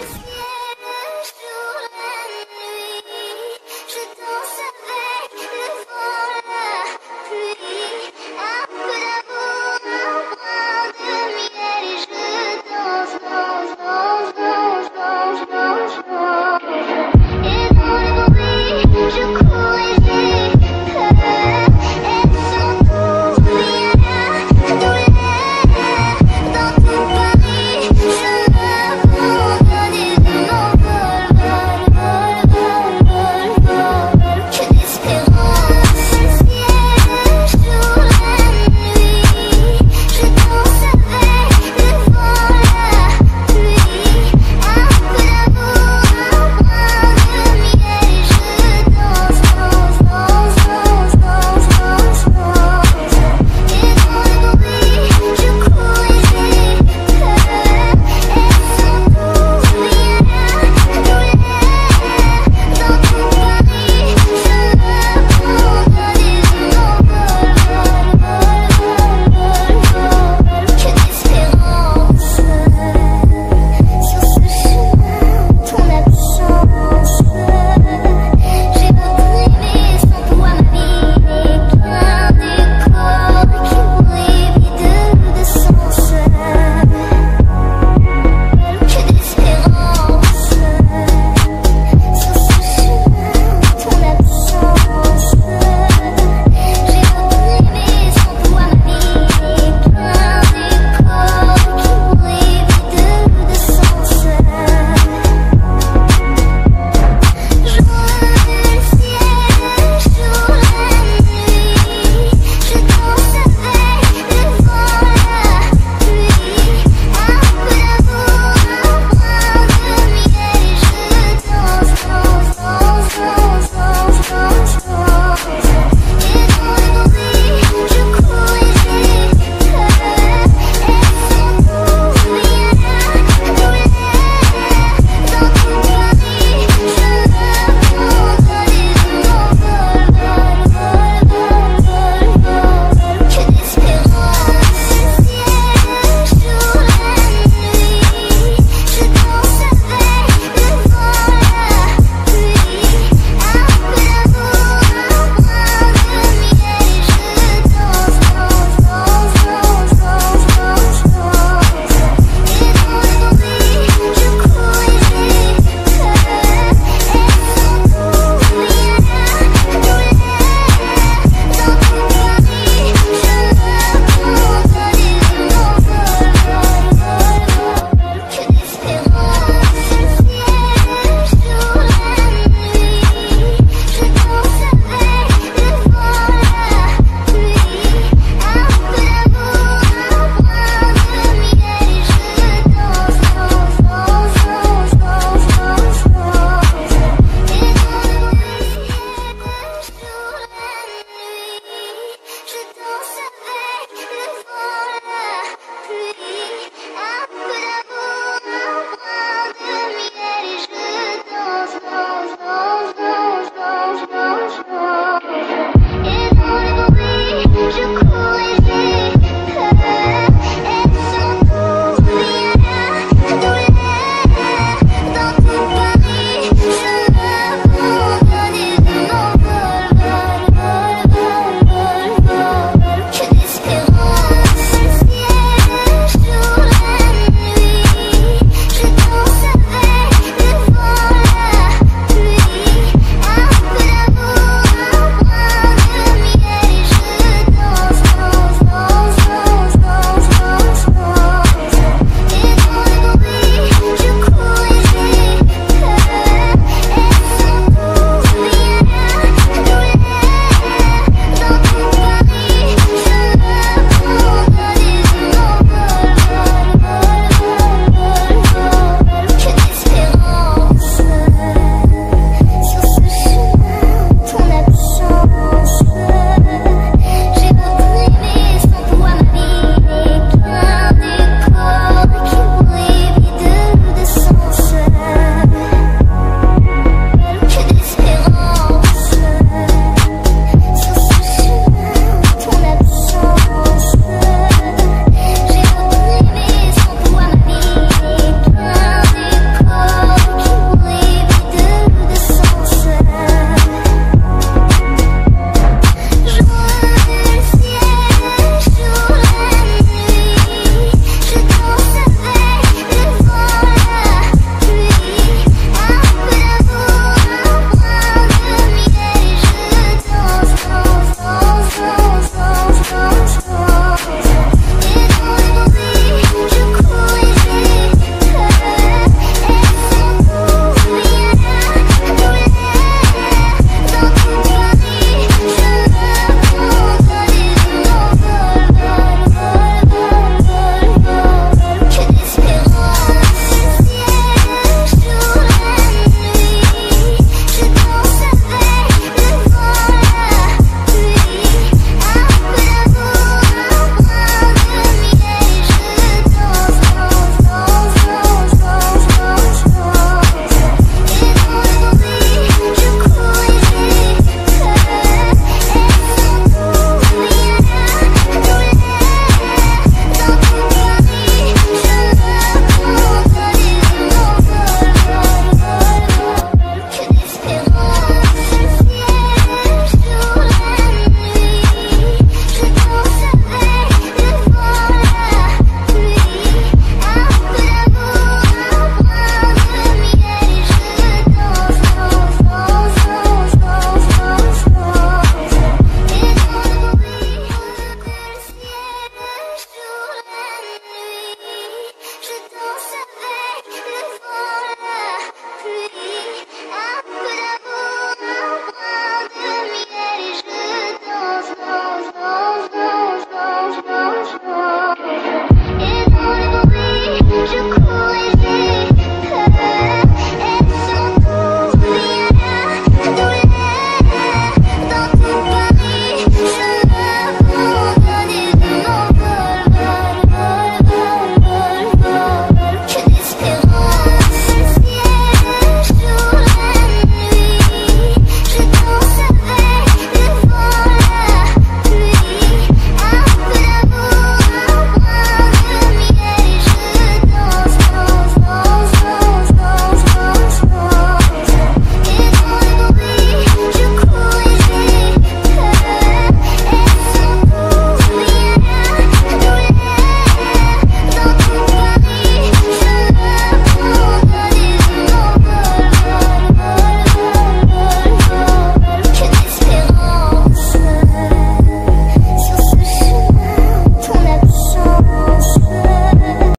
Garcia.